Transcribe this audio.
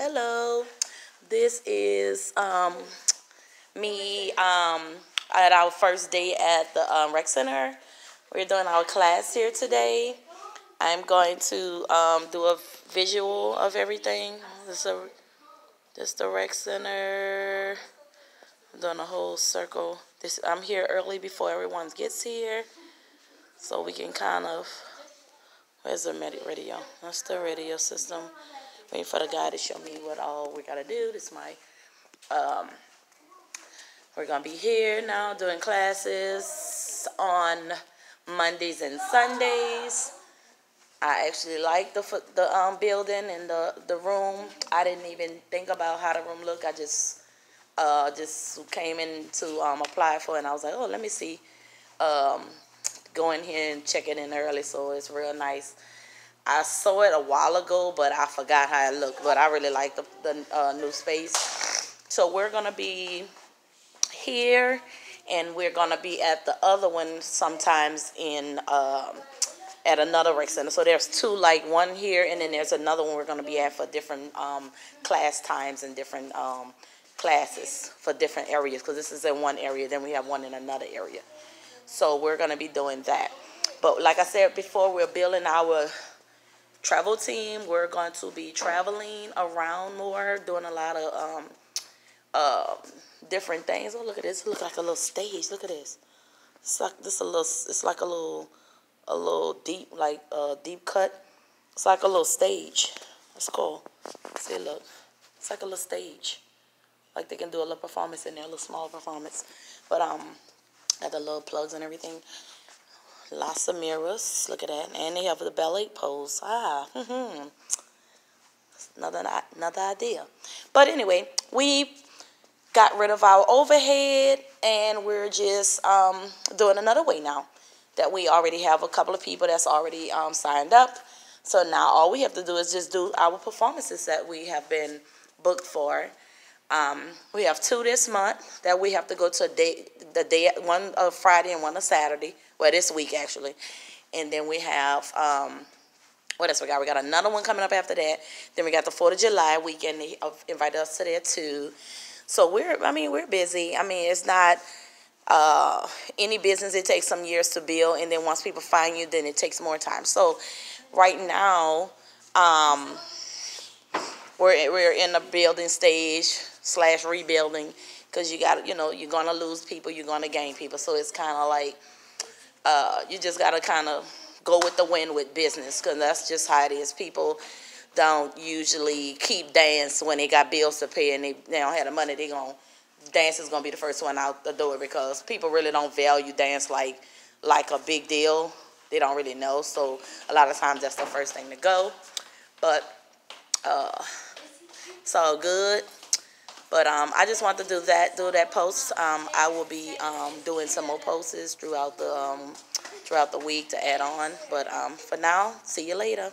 Hello, this is um, me um, at our first day at the um, rec center. We're doing our class here today. I'm going to um, do a visual of everything. This is, a, this the rec center. I'm doing a whole circle. This I'm here early before everyone gets here, so we can kind of. Where's the radio? That's the radio system. Waiting for the guy to show me what all we gotta do. This is my, um, we're gonna be here now doing classes on Mondays and Sundays. I actually like the the um, building and the the room. I didn't even think about how the room looked. I just uh, just came in to um, apply for, it and I was like, oh, let me see. Um, go in here and check it in early, so it's real nice. I saw it a while ago, but I forgot how it looked. But I really like the, the uh, new space. So we're going to be here, and we're going to be at the other one sometimes in um, at another rec center. So there's two, like one here, and then there's another one we're going to be at for different um, class times and different um, classes for different areas. Because this is in one area, then we have one in another area. So we're going to be doing that. But like I said before, we're building our travel team. We're going to be traveling around more, doing a lot of um, uh, different things. Oh, look at this! It looks like a little stage. Look at this. It's like this a little. It's like a little, a little deep, like a uh, deep cut. It's like a little stage. That's cool. See, look. It's like a little stage. Like they can do a little performance in there, a little small performance. But um, got the little plugs and everything. Lots of mirrors. Look at that. And they have the ballet pose. Ah, mm-hmm. Another, another idea. But anyway, we got rid of our overhead and we're just um, doing another way now that we already have a couple of people that's already um, signed up. So now all we have to do is just do our performances that we have been booked for. Um, we have two this month that we have to go to a day, the day one of Friday and one of Saturday. Well, this week actually, and then we have um, what else we got? We got another one coming up after that. Then we got the Fourth of July weekend. They invited us to there too. So we're, I mean, we're busy. I mean, it's not uh, any business. It takes some years to build, and then once people find you, then it takes more time. So right now, um, we're we're in the building stage slash rebuilding because you got you know you're gonna lose people, you're gonna gain people. So it's kind of like uh, you just got to kind of go with the wind with business because that's just how it is. People don't usually keep dance when they got bills to pay and they, they don't have the money. They gonna dance is gonna be the first one out the door because people really don't value dance like like a big deal. They don't really know, so a lot of times that's the first thing to go. But uh, it's all good. But um, I just want to do that, do that post. Um, I will be um, doing some more posts throughout the um, throughout the week to add on. But um, for now, see you later.